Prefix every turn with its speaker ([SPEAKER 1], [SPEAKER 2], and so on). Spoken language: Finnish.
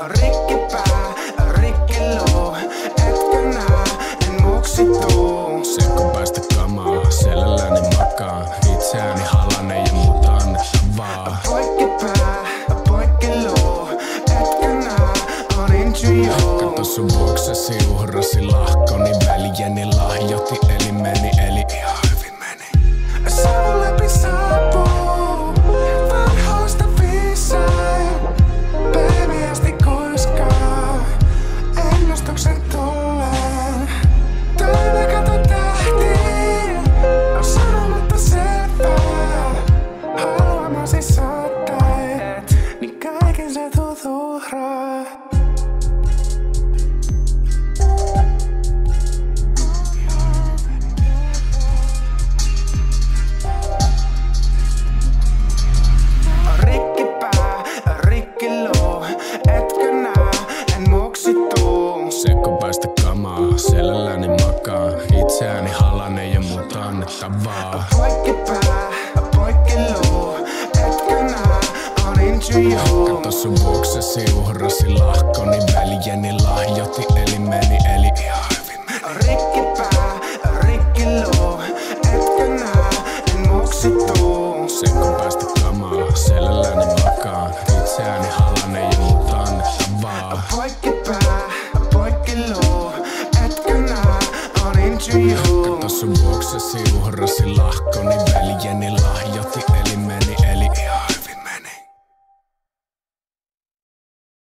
[SPEAKER 1] On rikki pää, on rikki luu Etkö nää, en muksi tuu.
[SPEAKER 2] Se kun päästä kamaa, selälläni makaan Itseäni halanen ja mut annettavaa
[SPEAKER 1] Poikki pää, on poikki luu Etkö nää, on into you
[SPEAKER 2] Kato sun vuoksesi uhrasi lahkoni. Veljeni lahjoitti elimeni
[SPEAKER 1] loistavaa. Poikkipää, poikkiluu, etkönä on intriu. Kato sun vuoksesi uhrasi lahkoni väljeni lahjoti elimeni eli ihan hyvin meni. Rikkipää, etkö nää, en muksitu.
[SPEAKER 2] Se kun päästä kamaa, selälläni makaan, itseäni halanen ja muuta annettavaa. Poikkipää. Ruotsin niin lahkoni, veljeni
[SPEAKER 1] lahjotti elimä